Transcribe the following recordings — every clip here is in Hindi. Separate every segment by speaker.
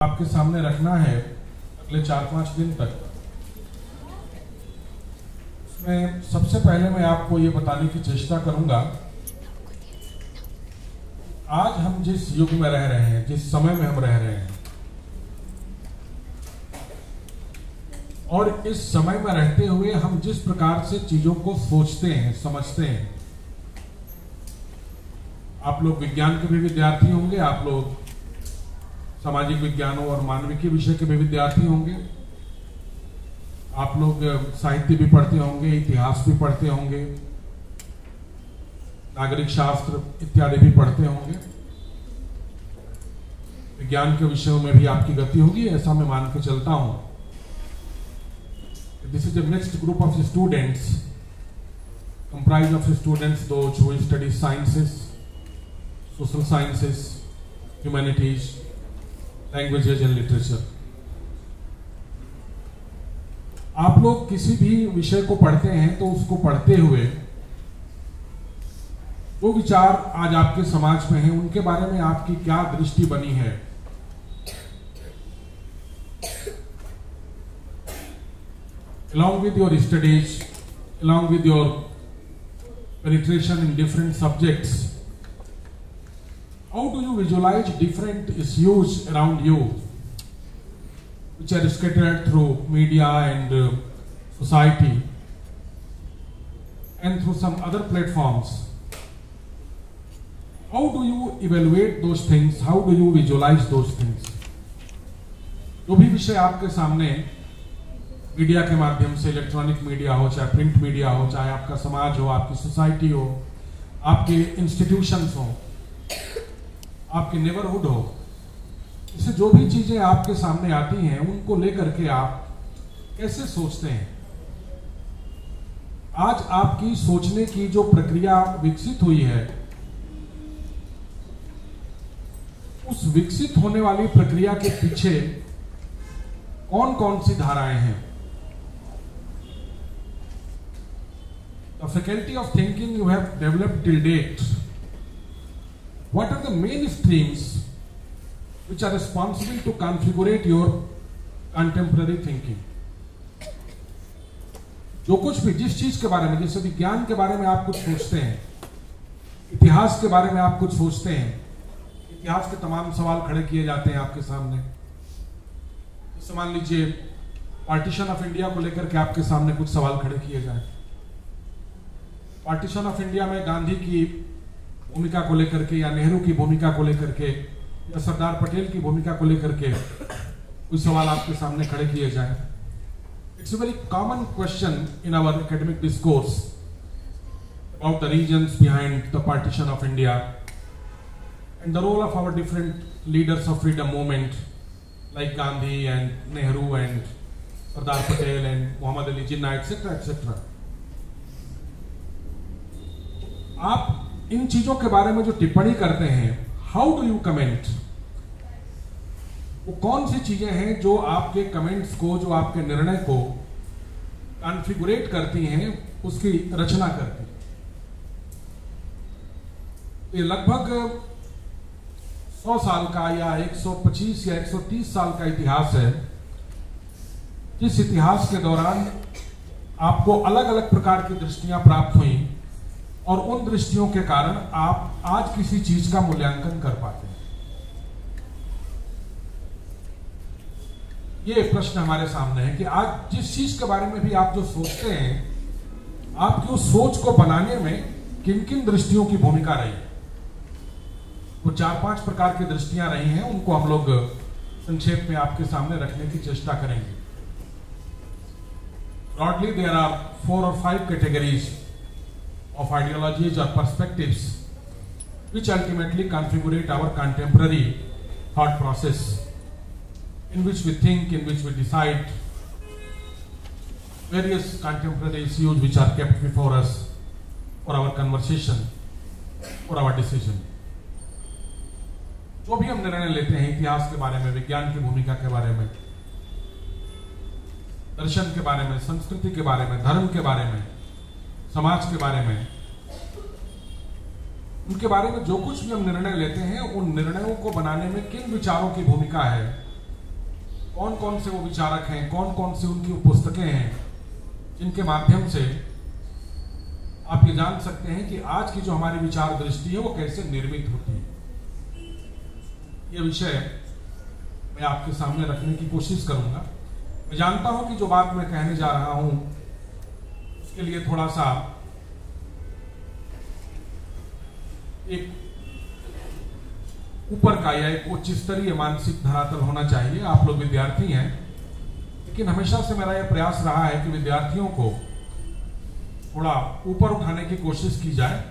Speaker 1: आपके सामने रखना है अगले चार पाँच दिन तक। उसमें सबसे पहले मैं आपको ये बताने की चेष्टा करूँगा, आज हम जिस युग में रह रहे हैं, जिस समय में हम रह रहे हैं, और इस समय में रहते हुए हम जिस प्रकार से चीज़ों को सोचते हैं, समझते हैं। आप लोग विज्ञान के भी विद्यार्थी होंगे, आप लोग सामाजिक विज्ञानों और मानविकी विषय के भी विद्यार्थी होंगे। आप लोग साहित्य भी पढ़ते होंगे, इतिहास भी पढ़ते होंगे, नागरिक शास्त्र इत्यादि भी पढ़ते होंगे। विज्ञान के विषयों में भी आपकी गति होगी, ऐसा मैं मान के चलता हूँ। This is the next group of students comprised of students, those who sciences, social sciences, humanities languages and literature आप लोग किसी भी विषय को पढ़ते हैं तो उसको पढ़ते हुए वो विचार आज आपके समाज में हैं, उनके बारे में आपकी क्या दृष्टि बनी है? Along with your studies, along with your penetration in different subjects how do you visualize different issues around you which are scattered through media and uh, society and through some other platforms how do you evaluate those things how do you visualize those things जो भी विषय आपके सामने मीडिया के माध्यम से इलेक्ट्रॉनिक मीडिया हो चाहे प्रिंट मीडिया हो चाहे आपका समाज हो आपकी सोसाइटी हो आपके इंस्टीट्यूशंस हो आपकी नेबरहुड हो, इससे जो भी चीज़ें आपके सामने आती हैं, उनको लेकर के आप कैसे सोचते हैं? आज आपकी सोचने की जो प्रक्रिया विकसित हुई है, उस विकसित होने वाली प्रक्रिया के पीछे कौन कौन सी धाराएँ हैं? The faculty of thinking you have developed till date What are the main streams which are responsible to configurate your contemporary thinking? जो कुछ भी, जिस चीज़ के बारे में, जैसे विज्ञान के बारे में आप कुछ सोचते हैं, इतिहास के बारे में आप कुछ सोचते हैं, इतिहास के तमाम सवाल खड़े किए जाते हैं आपके सामने जैसे मान लीजिए, पार्टीशन ऑफ़ इंडिया को लेकर के आपके सामने कुछ सवाल खड़े किए जाए पार्टीशन ऑफ़ इंडिया में गांधी की भूमिका को लेकर के या नेहरू की भूमिका को लेकर के या सरदार पटेल की भूमिका को लेकर के उस सवाल आपके सामने खड़े किए जाए। It's very common question in our academic discourse about the reason behind the partition of India and the role of our different leaders of freedom movement like Gandhi and Nehru and Sardar Patel and Mohammad Ali Jinnah etcetera etcetera आप इन चीज़ों के बारे में जो टिप्पणी करते हैं हाउ डू यू कमेंट वो कौन सी चीज़ें हैं जो आपके कमेंट्स को, जो आपके निर्णय को कॉन्फ़िगरेट करती हैं, उसकी रचना करती ये लगभग 100 साल का या 125 या 130 साल का इतिहास है। जिस इतिहास के दौरान आपको अलग अलग प्रकार की दृष्टियाँ प्राप्त हुई। और उन दृष्टियों के कारण आप आज किसी चीज़ का मूल्यांकन कर पाते हैं। ये प्रश्न हमारे सामने है कि आज जिस चीज़ के बारे में भी आप जो सोचते हैं आपकी उस सोच को बनाने में किन किन दृष्टियों की भूमिका रही वो चार पाँच प्रकार की दृष्टियाँ रही हैं, उनको हम लोग संक्षेप में आपके सामने रखने की चेष्टा करेंगे। ब्रॉडली देर आर फोर और five categories of ideologies or perspectives which ultimately configure our contemporary thought process in which we think, in which we decide various contemporary issues which are kept before us for our conversation, for our decision. जो भी हम निर्णय लेते हैं इतिहास के बारे में विज्ञान की भूमिका के बारे में दर्शन के बारे में संस्कृति के बारे में धर्म के बारे में समाज के बारे में। उनके बारे में जो कुछ भी हम निर्णय लेते हैं, उन निर्णयों को बनाने में किन विचारों की भूमिका है? कौन कौन से वो विचारक हैं? कौन कौन से उनकी पुस्तकें हैं, जिनके माध्यम से आप ये जान सकते हैं कि आज की जो हमारी विचार दृष्टि है, वो कैसे निर्मित होती है। ये विषय मैं आपके सामने रखने की कोशिश करूँगा। मैं जानता हूँ कि जो बात मैं कहने जा रहा हूँ उसके लिए थोड़ा सा एक ऊपर का या एक उच्च स्तरीय मानसिक धरातल होना चाहिए। आप लोग विद्यार्थी हैं। लेकिन हमेशा से मेरा यह प्रयास रहा है कि विद्यार्थियों को थोड़ा ऊपर उठाने की कोशिश की जाए।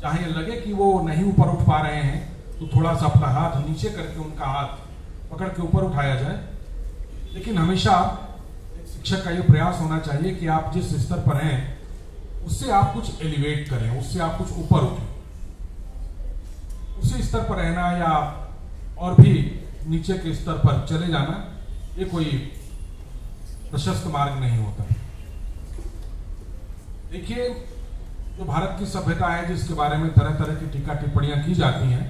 Speaker 1: चाहे लगे कि वो नहीं ऊपर उठ पा रहे हैं तो थोड़ा सा अपना हाथ नीचे करके उनका हाथ पकड़ के ऊपर उठाया जाए। लेकिन हमेशा शिक्षक का ये प्रयास होना चाहिए कि आप जिस स्तर पर हैं, उससे आप कुछ एलिवेट करें, उससे आप कुछ ऊपर उठें। उसी स्तर पर रहना या और भी नीचे के स्तर पर चले जाना, ये कोई प्रशस्त मार्ग नहीं होता। देखिए, जो भारत की सभ्यता है, जिसके बारे में तरह तरह की टीका टिप्पणियाँ की जाती हैं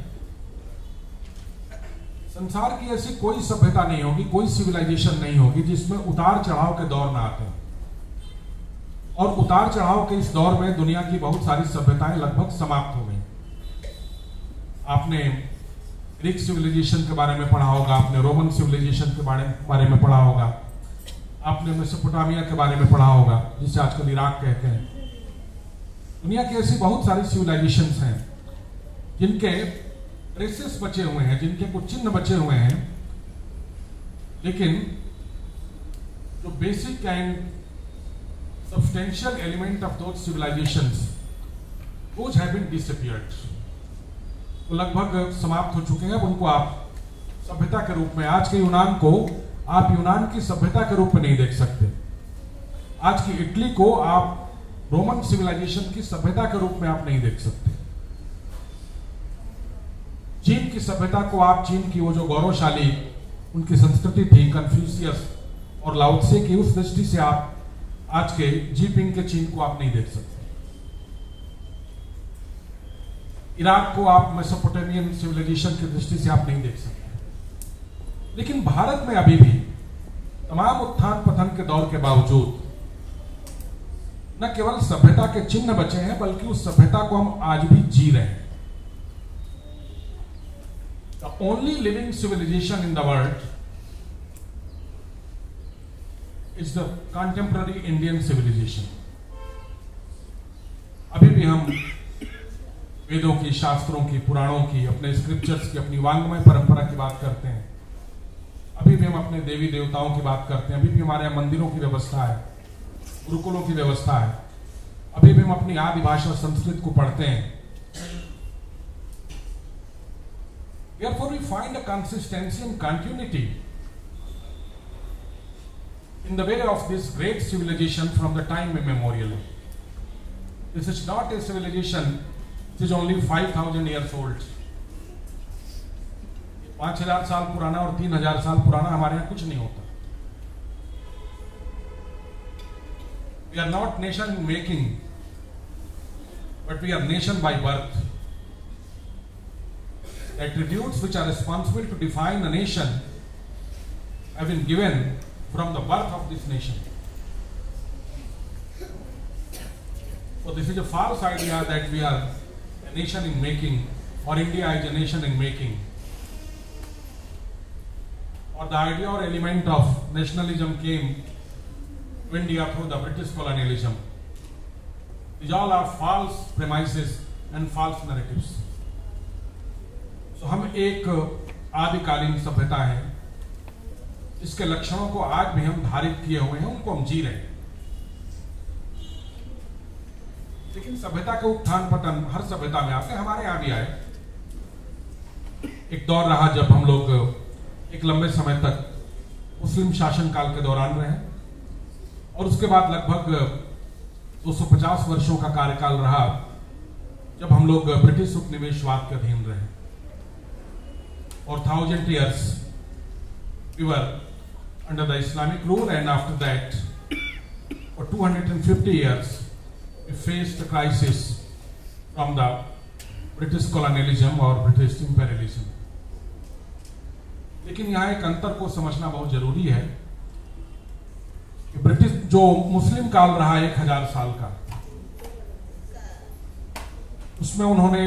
Speaker 1: संसार की ऐसी कोई सभ्यता नहीं होगी, कोई सिविलाइजेशन नहीं होगी जिसमें उतार चढ़ाव के दौर ना आते और उतार चढ़ाव के इस दौर में दुनिया की बहुत सारी सभ्यताएँ लगभग समाप्त हो गई। आपने ग्रीक सिविलाइजेशन के बारे में पढ़ा होगा, आपने रोमन सिविलाइजेशन के बारे में पढ़ा होगा, आपने मेसोपोटामिया के बारे में पढ़ा होगा, जिसे आजकल इराक कहते हैं। दुनिया की ऐसी बहुत सारी सिविलाइजेशन हैं, जिनके ट्रेसेस बचे हुए हैं, जिनके कुछ चिन्ह बचे हुए हैं, लेकिन जो basic and substantial element of those civilizations those have वो लगभग समाप्त हो चुके हैं, उनको आप सभ्यता के रूप में, आज के यूनान को आप यूनान की सभ्यता के रूप में नहीं देख सकते। आज की इटली को आप रोमन सिविलाइजेशन की सभ्यता के रूप में आप नहीं देख सकते। चीन की सभ्यता को आप चीन की वो जो गौरवशाली, उनकी संस्कृति थी कन्फ्यूसियस और लाउत्से की, उस दृष्टि से आप आज के जीपिंग के चीन को आप नहीं देख सकते। इराक को आप मेसोपोटामियन सिविलाइजेशन की दृष्टि से आप नहीं देख सकते। लेकिन भारत में अभी भी तमाम उत्थान पतन के दौर के बावजूद न केवल सभ्यता के चिन्ह बचे हैं, बल्कि उस सभ्यता को हम आज भी जी रहे हैं। The only living civilization in the world is the contemporary Indian civilization अभी भी हम वेदों की, शास्त्रों की, पुराणों की, अपने स्क्रिप्चर्स की, अपनी वांग्मय परंपरा की बात करते हैं। अभी भी हम अपने देवी देवताओं की बात करते हैं। अभी भी हमारे यहाँ मंदिरों की व्यवस्था है, गुरुकुलों की व्यवस्था है। अभी भी हम अपनी आदि भाषा संस्कृत को पढ़ते हैं। Therefore, we find a consistency and continuity in the way of this great civilization from the time immemorial. This is not a civilization which is only 5000 years old. पांच हजार साल पुराना और तीन हजार साल पुराना हमारे यहां कुछ नहीं होता We are not nation making, but we are nation by birth. Attributes which are responsible to define a nation have been given from the birth of this nation. So this is a false idea that we are a nation in making or India is a nation in making. Or the idea or element of nationalism came to India through the British colonialism. These all are false premises and false narratives. So, हम एक आदिकालीन सभ्यता है। इसके लक्षणों को आज भी हम धारित किए हुए हैं, उनको हम जी रहे हैं। लेकिन सभ्यता के उत्थान पतन हर सभ्यता में आते हमारे यहाँ भी आए। एक दौर रहा जब हम लोग एक लंबे समय तक मुस्लिम शासन काल के दौरान रहे और उसके बाद लगभग 250 वर्षों का कार्यकाल रहा, जब हम लोग ब्रिटिश उपनिवेशवाद के अधीन रहे। और thousand years we were under the Islamic rule and after that for 250 years we faced the crisis from the British colonialism or British imperialism. लेकिन यहाँ एक अंतर को समझना बहुत ज़रूरी है कि ब्रिटिश जो मुस्लिम काल रहा एक हज़ार साल का उसमें उन्होंने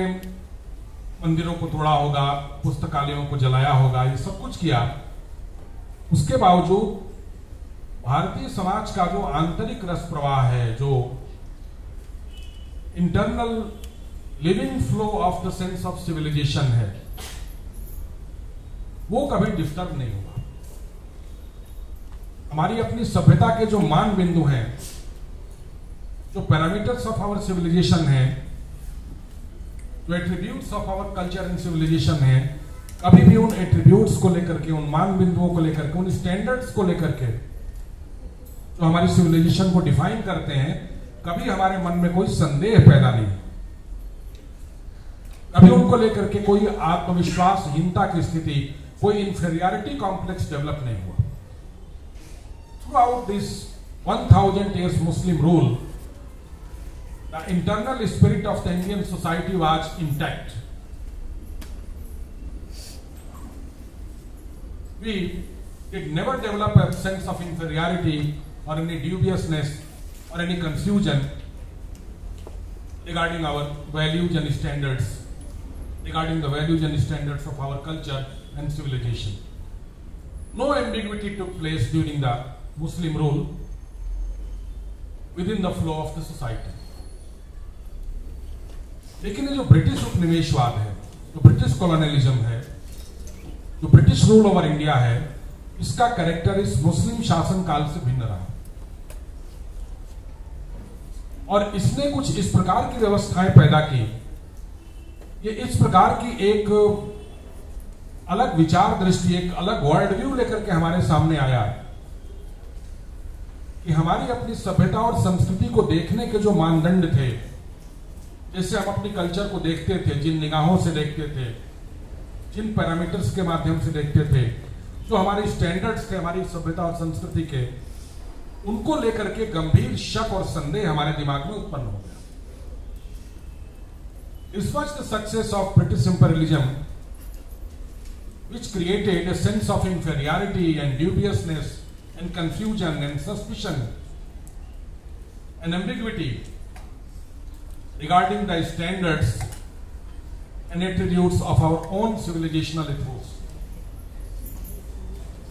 Speaker 1: मंदिरों को तोड़ा होगा, पुस्तकालयों को जलाया होगा, ये सब कुछ किया। उसके बावजूद भारतीय समाज का जो आंतरिक रस प्रवाह है, जो internal living flow of the sense of civilization है, वो कभी डिस्टर्ब नहीं हुआ हमारी अपनी सभ्यता के जो मान बिंदु हैं, जो पैरामीटर्स ऑफ़ आवर सिविलाइजेशन है जो attributes of our culture and civilization है अभी भी उन एट्रीब्यूट्स को लेकर के उन मान बिंदुओं को लेकर के उन स्टैंडर्ड्स को लेकर के जो हमारी सिविलाइजेशन को डिफाइन करते हैं कभी हमारे मन में कोई संदेह पैदा नहीं कभी उनको लेकर के कोई आत्मविश्वासहीनता की स्थिति कोई इंफेरियरिटी कॉम्प्लेक्स डेवलप नहीं हुआ। Throughout this 1000 years Muslim rule, the internal spirit of the Indian society was intact. We did never develop a sense of inferiority or any dubiousness or any confusion regarding our values and standards, regarding the values and standards of our culture and civilization. No ambiguity took place during the Muslim rule within the flow of the society. लेकिन ये जो ब्रिटिश उपनिवेशवाद है, जो ब्रिटिश कॉलोनियलिज्म है, जो ब्रिटिश रूल ओवर इंडिया है, इसका कैरेक्टर इस मुस्लिम शासन काल से भिन्न रहा। और इसने कुछ इस प्रकार की व्यवस्थाएँ पैदा की। ये इस प्रकार की एक अलग विचार दृष्टि, एक अलग वर्ल्ड व्यू लेकर के हमारे सामने आया कि हमारी अपनी सभ्यता और संस्कृति को देखने के जो मानदंड थे जैसे हम अपने कल्चर को देखते थे, जिन निगाहों से देखते थे, जिन पैरामीटर्स के माध्यम से देखते थे, जो हमारे स्टैंडर्ड्स थे, हमारी सभ्यता और संस्कृति के, उनको लेकर के गंभीर शक और संदेह हमारे दिमाग में उत्पन्न हो गया। इस was the success of British imperialism which created a sense of inferiority and dubiousness and confusion and suspicion and ambiguity regarding the standards and attributes of our own civilizational ethos,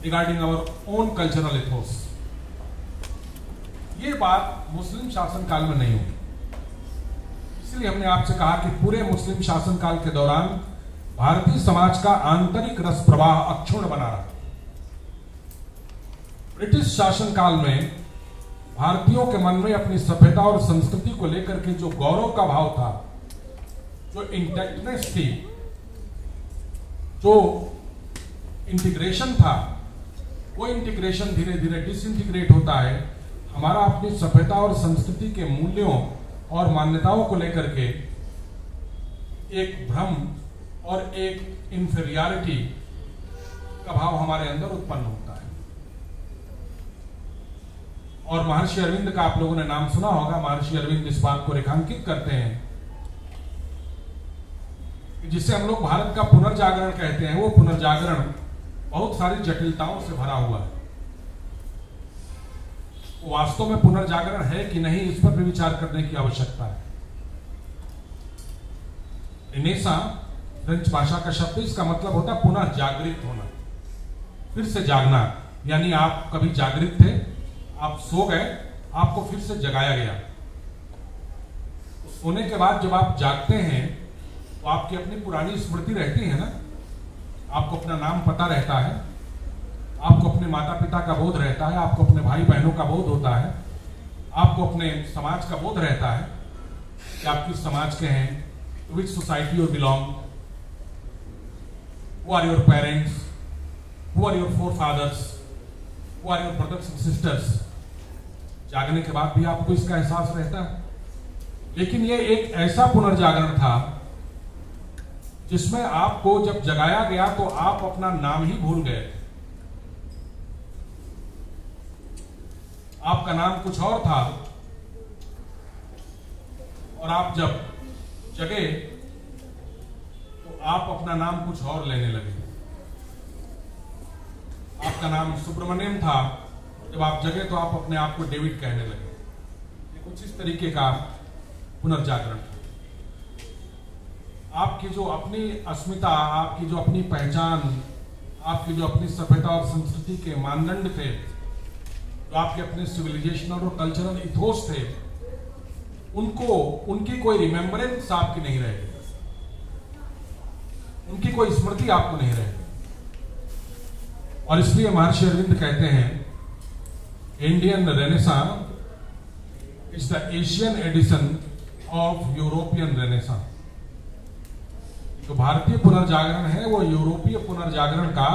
Speaker 1: regarding our own cultural ethos. ये बात मुस्लिम शासन काल में नहीं हुई इसलिए हमने आपसे कहा कि पूरे मुस्लिम शासन काल के दौरान भारतीय समाज का आंतरिक रस प्रवाह अक्षुण बना रहा ब्रिटिश शासन काल में भारतीयों के मन में अपनी सभ्यता और संस्कृति को लेकर के जो गौरव का भाव था, जो इंटेक्टनेस थी, जो इंटीग्रेशन था, वो इंटीग्रेशन धीरे धीरे डिसइंटीग्रेट होता है। हमारा अपनी सभ्यता और संस्कृति के मूल्यों और मान्यताओं को लेकर के एक भ्रम और एक इंफेरियरिटी का भाव हमारे अंदर उत्पन्न है। और महर्षि अरविंद का आप लोगों ने नाम सुना होगा। महर्षि अरविंद इस बात को रेखांकित करते हैं जिसे हम लोग भारत का पुनर्जागरण कहते हैं, वो पुनर्जागरण बहुत सारी जटिलताओं से भरा हुआ है। वास्तव में पुनर्जागरण है कि नहीं, इस पर भी विचार करने की आवश्यकता है। इनेसा, फ्रेंच भाषा का शब्द, इसका मतलब होता है पुनः जागृत होना, फिर से जागना। यानी आप कभी जागृत थे आप सो गए, आपको फिर से जगाया गया। सोने के बाद जब आप जागते हैं तो आपकी अपनी पुरानी स्मृति रहती है ना? आपको अपना नाम पता रहता है, आपको अपने माता पिता का बोध रहता है, आपको अपने भाई बहनों का बोध होता है, आपको अपने समाज का बोध रहता है कि आप किस समाज के हैं which society you belong who are your parents who are your forefathers who are your brothers and sisters जागने के बाद भी आपको इसका एहसास रहता है। लेकिन ये एक ऐसा पुनर्जागरण था, जिसमें आपको जब जगाया गया तो आप अपना नाम ही भूल गए। आपका नाम कुछ और था। और आप जब जगे तो आप अपना नाम कुछ और लेने लगे। आपका नाम सुब्रमण्यम था। जब आप जगे तो आप अपने आप को डेविड कहने लगे। ये कुछ इस तरीके का पुनर्जागरण। आपकी जो अपनी अस्मिता, आपकी जो अपनी पहचान, आपकी जो अपनी सभ्यता और संस्कृति के मानदंड थे, जो आपके अपने सिविलाइजेशनल और कल्चरल इथोस थे, उनको, उनकी कोई रिमेम्बरेंस आपकी नहीं रहेगी उनकी कोई स्मृति आपको नहीं रहेगी और इसलिए महर्षि अरविंद कहते हैं Indian renaissance is the Asian edition of European renaissance जो भारतीय पुनर्जागरण है, वो यूरोपीय पुनर्जागरण का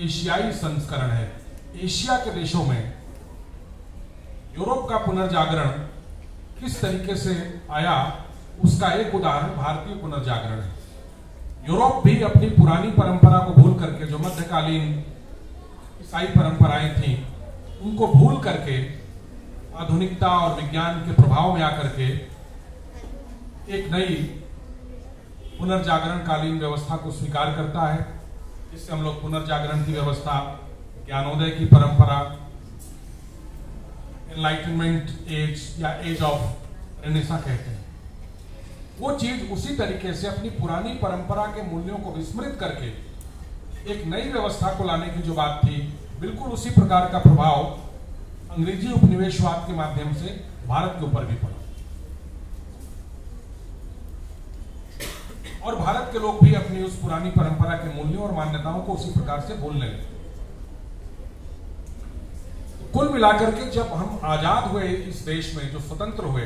Speaker 1: एशियाई संस्करण है। एशिया के देशों में यूरोप का पुनर्जागरण किस तरीके से आया, उसका एक उदाहरण भारतीय पुनर्जागरण है। यूरोप भी अपनी पुरानी परंपरा को भूल करके जो मध्यकालीन ईसाई परंपराएँ थी उनको भूल करके, आधुनिकता और विज्ञान के प्रभाव में आकर के एक नई पुनर्जागरण कालीन व्यवस्था को स्वीकार करता है, जिससे हम लोग पुनर्जागरण की व्यवस्था, ज्ञानोदय की परंपरा एनलाइटनमेंट एज या एज ऑफ़ रेनेसा कहते हैं। वो चीज़ उसी तरीके से अपनी पुरानी परंपरा के मूल्यों को विस्मृत करके एक नई व्यवस्था को लाने की जो बात थी बिल्कुल उसी प्रकार का प्रभाव अंग्रेज़ी उपनिवेशवाद के माध्यम से भारत के ऊपर भी पड़ा। और भारत के लोग भी अपनी उस पुरानी परंपरा के मूल्यों और मान्यताओं को उसी प्रकार से भूलने लगे। कुल मिलाकर के जब हम आज़ाद हुए इस देश में, जो स्वतंत्र हुए,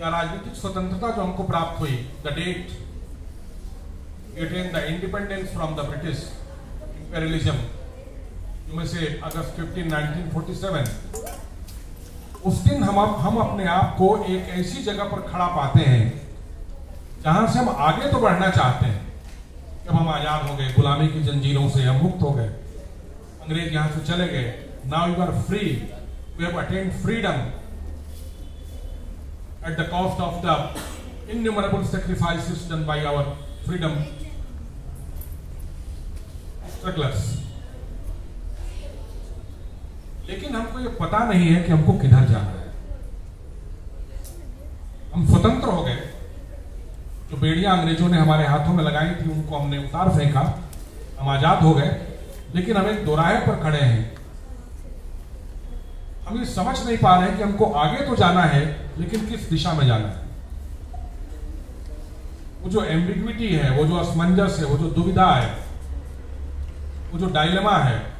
Speaker 1: या राजनीतिक स्वतंत्रता जो हमको प्राप्त हुई the date gotten the independence from the British imperialism में से अगस्त 15 1947 उस दिन हम हम अपने आप को एक ऐसी जगह पर खड़ा पाते हैं, जहाँ से हम आगे तो बढ़ना चाहते हैं। जब हम आज़ाद हो गए, गुलामी की जंजीरों से हम मुक्त हो गए। अंग्रेज़ यहाँ से चले गए। Now you are free we have attend freedom at the cost of the innumerable sacrifices done by our freedom strugglers लेकिन हमको ये पता नहीं है कि हमको किधर जाना है। हम स्वतंत्र हो गए। जो बेड़ियाँ अंग्रेज़ों ने हमारे हाथों में लगाई थी, उनको हमने उतार फेंका। हम आज़ाद हो गए। लेकिन हम एक दोराहे पर खड़े हैं। हम ये समझ नहीं पा रहे हैं कि हमको आगे तो जाना है, लेकिन किस दिशा में जाना है। वो जो एम्बिग्विटी है, वो जो असमंजस है, वो जो दुविधा है, वो जो डायलमा है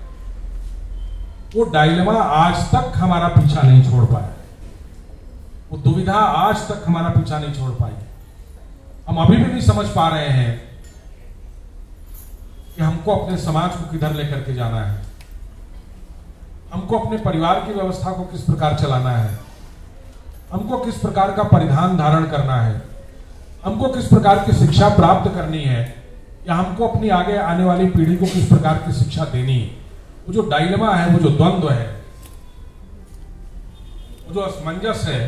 Speaker 1: वो डायलेमा आज तक हमारा पीछा नहीं छोड़ पाया। वो दुविधा आज तक हमारा पीछा नहीं छोड़ पाई। हम अभी भी नहीं समझ पा रहे हैं कि हमको अपने समाज को किधर लेकर के जाना है। हमको अपने परिवार की व्यवस्था को किस प्रकार चलाना है। हमको किस प्रकार का परिधान धारण करना है। हमको किस प्रकार की शिक्षा प्राप्त करनी है। या हमको अपनी आगे आने वाली पीढ़ी को किस प्रकार की शिक्षा देनी है। वो जो डायलमा है, वो जो द्वंद्व है, वो जो असमंजस है,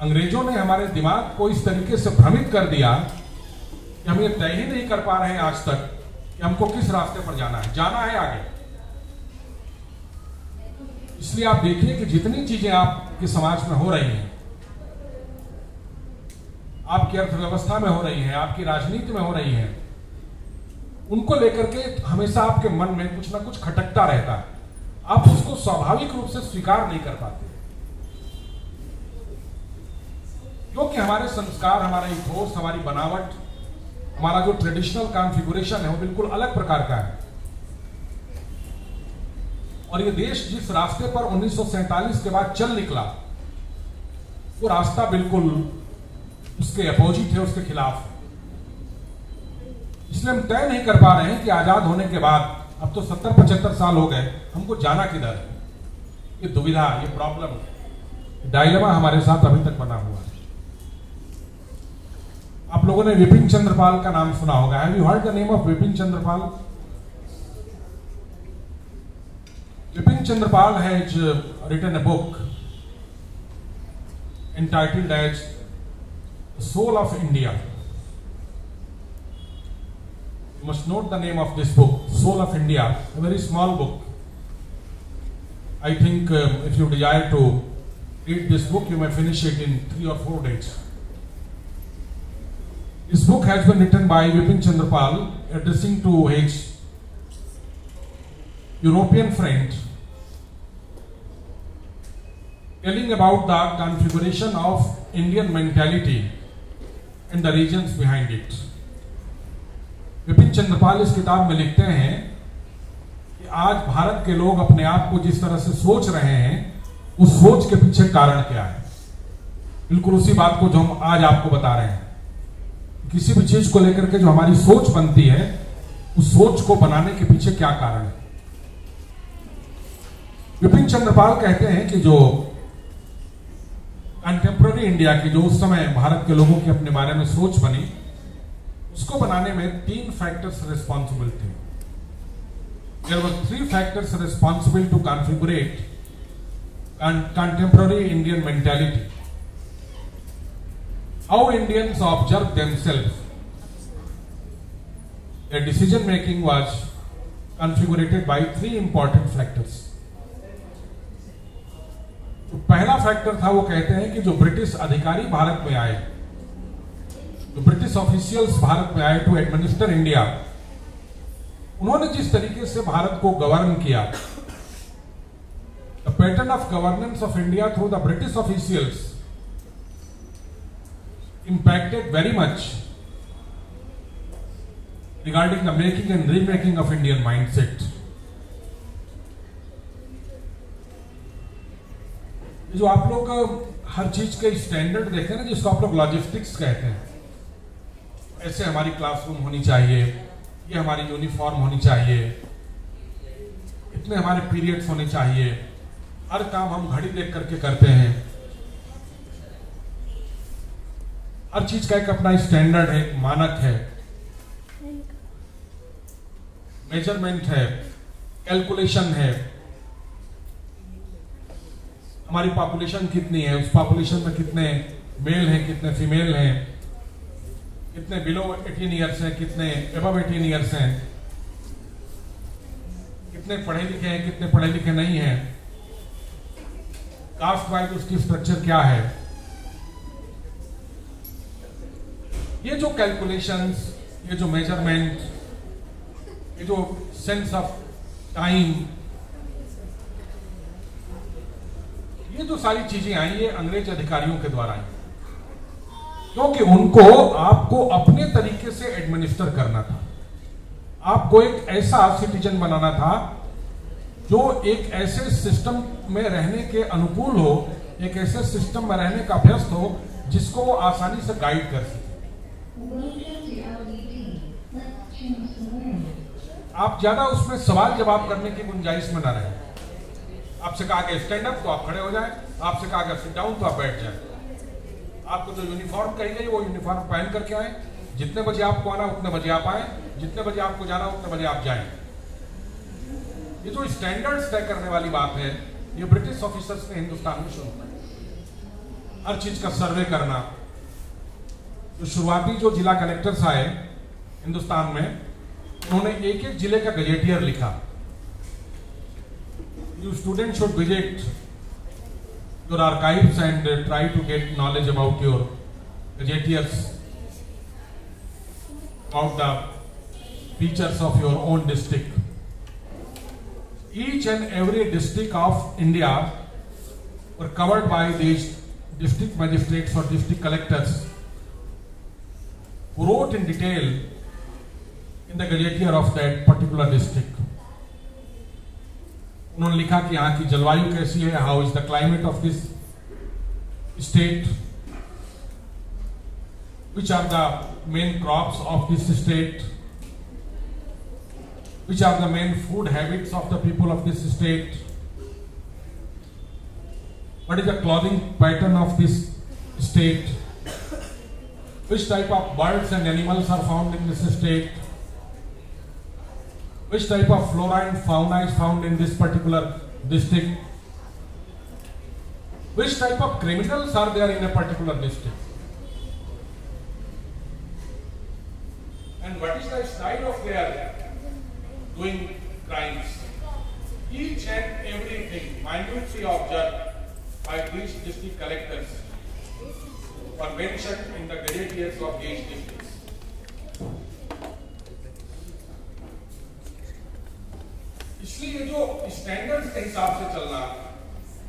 Speaker 1: अंग्रेज़ों ने हमारे दिमाग को इस तरीके से भ्रमित कर दिया कि हम ये तय ही नहीं कर पा रहे हैं आज तक कि हमको किस रास्ते पर जाना है। जाना है आगे। इसलिए आप देखिए कि जितनी चीज़ें आपके समाज में हो रही हैं, आपकी अर्थव्यवस्था में हो रही है, आपकी राजनीति में हो रही है उनको लेकर के हमेशा आपके मन में कुछ ना कुछ खटकता रहता है। आप उसको स्वाभाविक रूप से स्वीकार नहीं कर पाते। क्योंकि हमारे संस्कार, हमारा इथोस हमारी बनावट, हमारा जो ट्रेडिशनल कॉन्फ़िगरेशन है, वो बिल्कुल अलग प्रकार का है। और ये देश जिस रास्ते पर 1947 के बाद चल निकला, वो रास्ता बिल्कुल उसके अपोजिट है, उसके खिलाफ इसलिए हम तय नहीं कर पा रहे हैं कि आज़ाद होने के बाद, अब तो सत्तर पचहत्तर साल हो गए, हमको जाना किधर है? ये दुविधा, ये प्रॉब्लम डायलमा हमारे साथ अभी तक बना हुआ है। आप लोगों ने विपिन चंद्रपाल का नाम सुना होगा। Have you heard the name of Vipin Chandrapal? Vipin Chandrapal has written a book entitled as Soul of India. You must note the name of this book, Soul of India, a very small book. I think um, if you desire to read this book, you may finish it in three or four days. This book has been written by Vipin Chandrapal, addressing to his European friend, telling about the configuration of Indian mentality and the regions behind it. Vipin Chandrapal इस किताब में लिखते हैं कि आज भारत के लोग अपने आप को जिस तरह से सोच रहे हैं, उस सोच के पीछे कारण क्या है? बिल्कुल उसी बात को जो हम आज आपको बता रहे हैं। किसी भी चीज़ को लेकर के जो हमारी सोच बनती है, उस सोच को बनाने के पीछे क्या कारण है? विपिन चंद्रपाल कहते हैं कि जो कंटेम्प्रेरी इंडिया की जो उस समय भारत के लोगों की अपने बारे में सोच बनी उसको बनाने में तीन फैक्टर्स रिस्पॉन्सिबल थे there were three factors responsible to configurate contemporary Indian mentality. How Indians observe themselves. Their decision making was configured by three important factors. तो पहला फैक्टर था वो कहते हैं कि जो ब्रिटिश अधिकारी भारत में आए ब्रिटिश ऑफिशियल्स भारत में आए टू एडमिनिस्टर इंडिया उन्होंने जिस तरीके से भारत को गवर्न किया the pattern of governance of India through the British officials impacted very much regarding the making and remaking of Indian mindset. जो आप लोग हर चीज़ के स्टैंडर्ड देखते हैं ना, जिसको आप लोग लॉजिस्टिक्स कहते हैं ऐसे हमारी क्लासरूम होनी चाहिए, ये हमारी यूनिफॉर्म होनी चाहिए। इतने हमारे पीरियड्स होने चाहिए। हर काम हम घड़ी देख करके करते हैं। हर चीज़ का एक अपना स्टैंडर्ड है मानक है। मेज़रमेंट है कैलकुलेशन है। हमारी पॉपुलेशन कितनी है, उस पॉपुलेशन में कितने मेल हैं, कितने फीमेल हैं। कितने बिलो 18 इयर्स हैं, कितने एबव 18 इयर्स हैं? कितने पढ़े लिखे हैं, कितने पढ़े लिखे नहीं हैं? कास्ट वाइज उसकी स्ट्रक्चर क्या है? ये जो कैलकुलेशंस ये जो मेज़रमेंट ये जो सेंस ऑफ़ टाइम ये जो सारी चीज़ें आई ये अंग्रेज़ अधिकारियों के द्वारा आई क्योंकि उनको आपको अपने तरीके से एडमिनिस्टर करना था। आपको एक ऐसा सिटीजन बनाना था, जो एक ऐसे सिस्टम में रहने के अनुकूल हो, एक ऐसे सिस्टम में रहने का अभ्यस्त हो, जिसको वो आसानी से गाइड कर सके। आप ज़्यादा उसमें सवाल जवाब करने की गुंजाइश में ना रहे। आपसे कहा गया स्टैंड अप तो आप खड़े हो जाए, आपसे कहा गया सिट डाउन तो आप बैठ जाए। आपको जो यूनिफॉर्म कही गई वो यूनिफॉर्म पहन करके आए। जितने बजे आपको आना, उतने बजे आप आए। जितने बजे आपको जाना, उतने बजे आप जाए। ये जो स्टैंडर्ड्स तय करने वाली बात है, ये ब्रिटिश ऑफिसर्स ने हिंदुस्तान में शुरू की हर चीज़ का सर्वे करना। जो शुरुआती जो जिला कलेक्टर्स आए हिंदुस्तान में, उन्होंने एक एक ज़िले का गजेटियर लिखा। You students should visit your archives and uh, try to get knowledge about your gazetteers about the features of your own district. Each and every district of india were covered by these district magistrates or district collectors who wrote in detail in the gazetteer of that particular district उन्होंने लिखा कि यहाँ की जलवायु कैसी है how is the climate of this state which are the main crops of this state which are the main food habits of the people of this state what is the clothing pattern of this state which type of birds and animals are found in this state which type of flora and fauna is found in this particular district which type of criminals are there in a particular district and what is the style of their doing crimes. Each and everything minutely observed by these district collectors were mentioned in the gazetteers of each districts. इसलिए ये जो स्टैंडर्ड्स के हिसाब से चलना,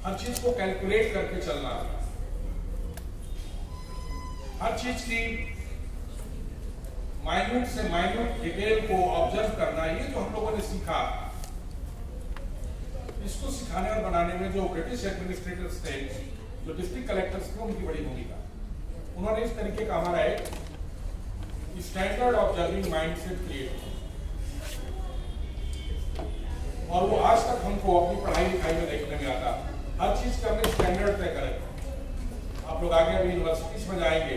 Speaker 1: हर चीज़ को कैलकुलेट करके चलना, हर चीज़ की माइन्यूट से माइन्यूट डिटेल को ऑब्ज़र्व करना, ये जो हम लोगों ने सीखा, इसको सिखाने और बनाने में जो ब्रिटिश एडमिनिस्ट्रेटर्स थे, जो डिस्ट्रिक्ट कलेक्टर्स थे, उनकी बड़ी भूमिका। उन्होंने इस तरीके का हमारा एक स्टैंडर्ड ऑब्जर्विंग माइंडसेट क्रिएट और वो आज तक हमको अपनी पढ़ाई लिखाई में देखने में आता। हर चीज़ का हमने स्टैंडर्ड तय करें। आप लोग आगे अभी यूनिवर्सिटीज में जाएँगे,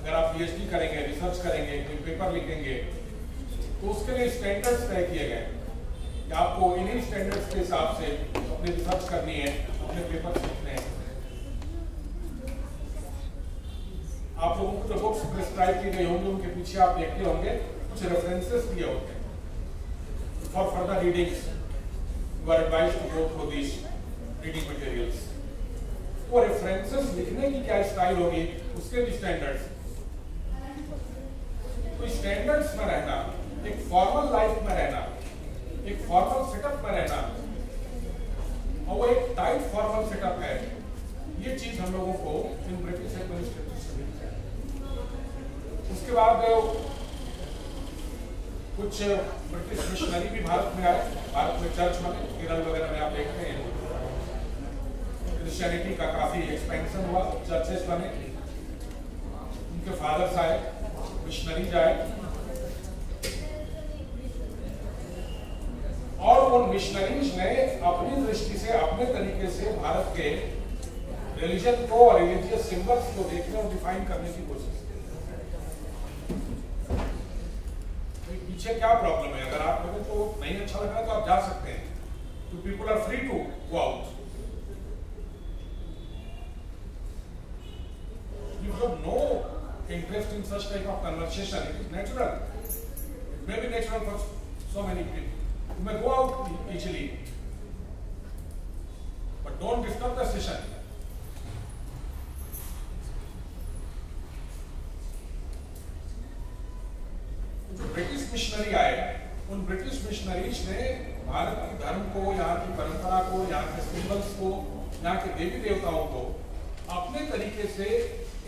Speaker 1: अगर आप पीएचडी करेंगे रिसर्च करेंगे, कोई पेपर लिखेंगे तो उसके लिए स्टैंडर्ड्स तय किए गए। कि आपको इन्हीं स्टैंडर्ड्स के हिसाब से अपनी रिसर्च करनी है, अपने पेपर लिखने हैं। आप लोगों को जो बुक्स प्रिस्क्राइब की गई होंगी, उनके पीछे आप देखते होंगे, कुछ रेफरेंसेस दिए होते हैं for further readings you are advise to go through this reading वो रेफरेंसेस लिखने की क्या स्टाइल होगी? उसके भी स्टैंडर्ड्स तो स्टैंडर्ड्स में रहना, एक फॉर्मल लाइफ में रहना, एक फॉर्मल सेटअप में रहना, और वो एक टाइट फॉर्मल सेटअप है। ये चीज़ हम लोगों को इन ब्रिटिश है उसके बाद कुछ ब्रिटिश मिशनरी भी भारत में आए। भारत में चर्च बने, केरल वगैरह में आप देखते हैं। क्रिश्चियनिटी का काफ़ी एक्सपेंशन हुआ चर्चेस बने। उनके फादर्स आए मिशनरीज आए। और उन मिशनरीज ने अपनी दृष्टि से, अपने तरीके से भारत के रिलीजन को और रिलीजियस सिंबल्स को देखने और डिफाइन करने की कोशिश की तो पीछे क्या प्रॉब्लम है? अगर आप लोगों को नहीं अच्छा लग रहा तो आप जा सकते हैं। तो people are free to go out you have no interest in such type of conversation it is natural it may be natural for so many people may go out easily but don't disturb the session British missionary आए उन ब्रिटिश मिशनरीज ने भारत के धर्म को यहाँ की परंपरा को यहाँ के सिंबल्स को यहाँ के देवी देवताओं को अपने तरीके से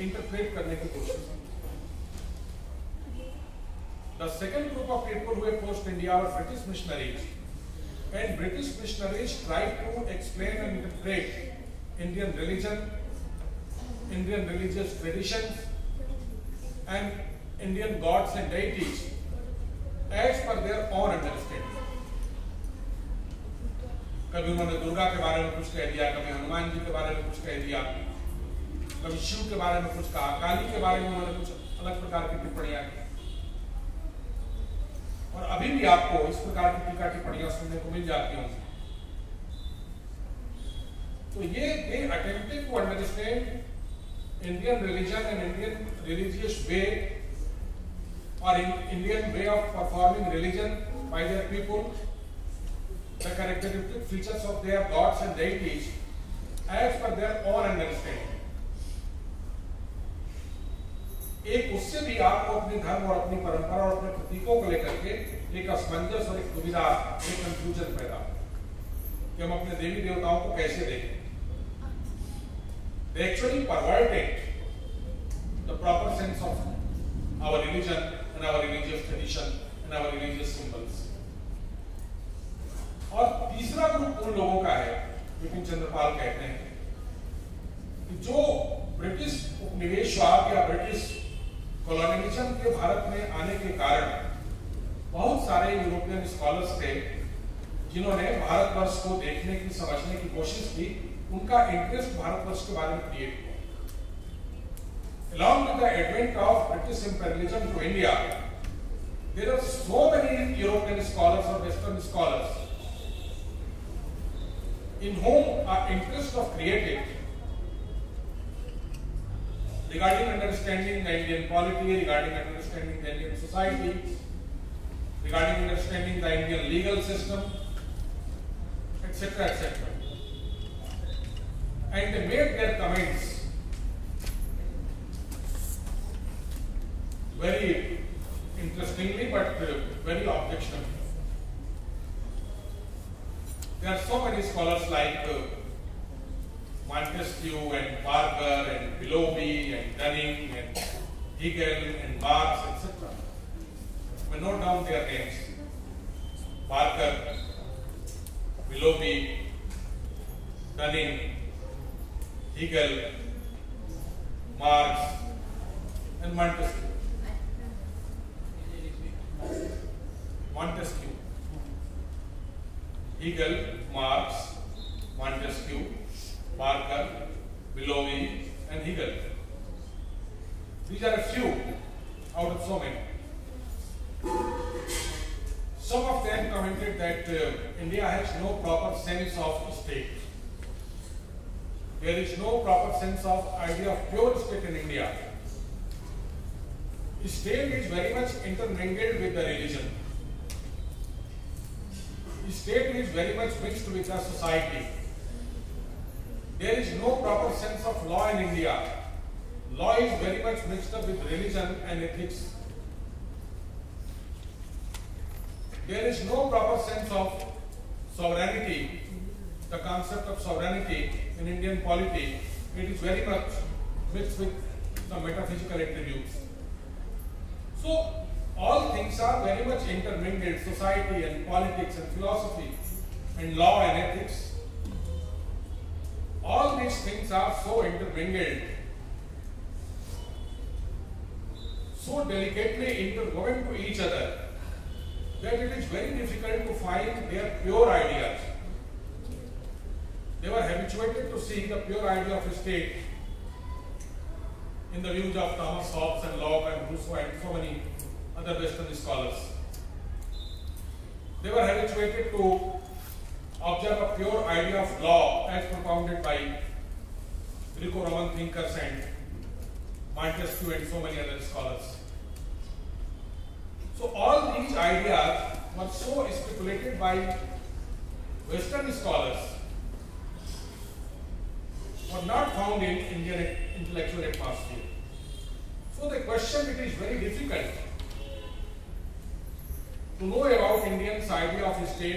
Speaker 1: इंटरप्रेट करने की कोशिश की The second group of people who approached India were British missionaries. And British missionaries tried to explain and interpret Indian religion, Indian religious traditions, and Indian gods and deities as per their own understanding. कभी उन्होंने दुर्गा के बारे में कुछ कह दिया, कभी हनुमान जी के बारे में कुछ कह दिया, कभी शिव के बारे में कुछ कहा, काली के बारे में उन्होंने कुछ अलग प्रकार की टिप्पणियाँ की और अभी भी आपको इस प्रकार की टीका टिप्पणियाँ सुनने को मिल जाती होंगी तो ये they attempted to understand Indian religion and Indian religious way और Indian way of performing religion by their people the characteristic features of their gods and deities as per their own understanding. एक उससे भी आपको अपने धर्म और अपनी परंपरा और अपने प्रतीकों को लेकर के एक असमंजस और एक दुविधा एक कंफ्यूजन पैदा कि हम अपने देवी देवताओं को कैसे देखें actually perverted the proper sense of our religion and our religious tradition and our religious symbols. और तीसरा ग्रुप उन लोगों का है, विपिन चंद्रपाल कहते हैं कि जो ब्रिटिश उपनिवेशवाद या ब्रिटिश कॉलोनियलिज्म के भारत में आने के कारण बहुत सारे यूरोपियन स्कॉलर्स थे, जिन्होंने भारतवर्ष को देखने की, समझने की कोशिश की, उनका इंटरेस्ट भारतवर्ष के बारे में क्रिएट हुआ Along with the advent of British imperialism to India, there are so many European scholars or Western scholars in whom are interest of created regarding understanding the Indian polity, regarding understanding the Indian society, regarding understanding the Indian legal system, etc., etc. And they made their comments very interestingly but uh, very objectionably. There are so many scholars like uh, Montesquieu and Barker and Willoughby and Dunning and Hegel and Marx, etc. Note down their names. Barker, Willoughby, Dunning, Hegel, Marx, and Montesquieu. Montesquieu. Hegel, Marx, Montesquieu, Barker, Willoughby, and Hegel. These are a few out of so many. Some of them commented that uh, India has no proper sense of state. There is no proper sense of idea of pure state in India. State is very much intermingled with the religion. State is very much mixed with the society. There is no proper sense of law in India. Law is very much mixed up with religion and ethics. There is no proper sense of sovereignty, the concept of sovereignty in Indian polity. It is very much mixed with the metaphysical attributes. So, all things are very much intermingled society and politics and philosophy and law and ethics. All these things are so intermingled, so delicately interwoven to each other that it is very difficult to find their pure ideas. They were habituated to see the pure idea of a state in the views of Thomas Hobbes and Locke and Rousseau and so many other Western scholars. They were habituated to observe a pure idea of law as propounded by Greco-Roman thinkers and Montesquieu and so many other scholars. So all these ideas were so speculated by Western scholars were not found in Indian intellectual atmosphere. So the question is very difficult to know about Indians idea of state